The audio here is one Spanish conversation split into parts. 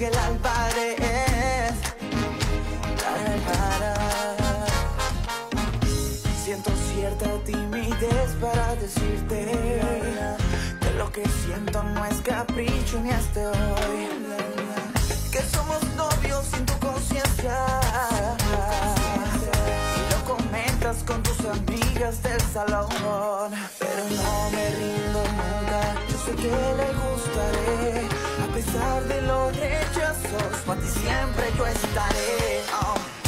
Miguel Álvarez. Siento cierta timidez para decirte que lo que siento no es capricho ni hasta hoy. Que somos novios sin tu conciencia. Y lo comentas con tus amigas del salón. Pero no me rindo nunca. Yo sé que le gustaré. Para ti siempre yo estaré.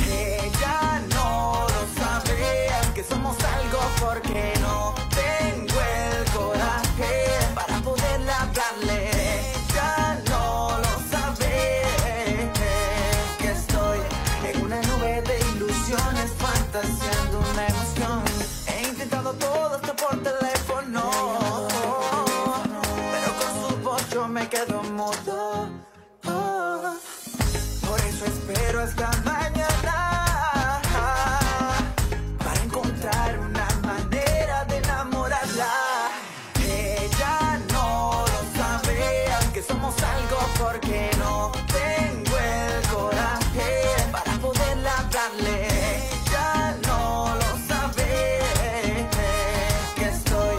Ella no lo sabe, que somos algo porque no tengo el coraje para poderle hablarle. Ella no lo sabe, que estoy en una nube de ilusiones, fantaseando una emoción. He intentado todo esto por teléfono, pero con su voz yo me quedo mudo. Porque no tengo el coraje para poderle hablarle. Ella no lo sabe, que estoy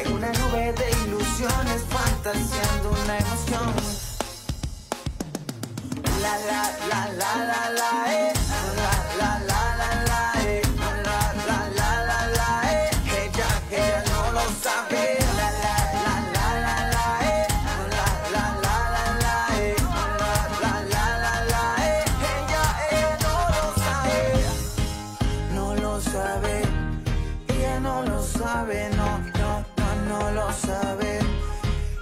en una nube de ilusiones, fantaseando una emoción. La la la la la. La sabe. No, no, no, no lo sabe.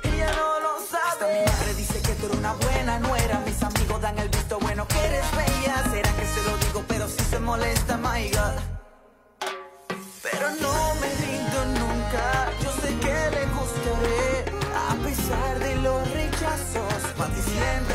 Ella no lo sabe. Hasta mi madre dice que tú eres una buena nuera. Mis amigos dan el visto bueno que eres bella. Será que se lo digo, pero si se molesta, my God. Pero no me rindo nunca. Yo sé que le gustaré. A pesar de los rechazos, para siempre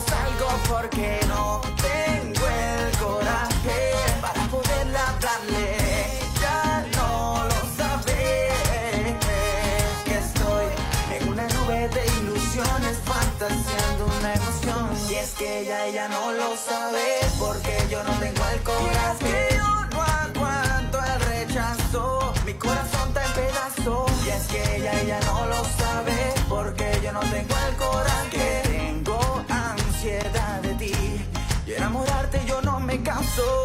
Aunque somos algo porque no tengo el coraje para poderle hablarle. Ella no lo sabe. Que estoy en una nube de ilusiones, fantaseando una emoción. Y es que ella, ella no lo sabe porque yo no tengo el coraje. Yo no aguanto el rechazo, mi corazón está en pedazos. Y es que ella, ella no lo sabe porque yo no tengo el coraje. Tengo ansiedad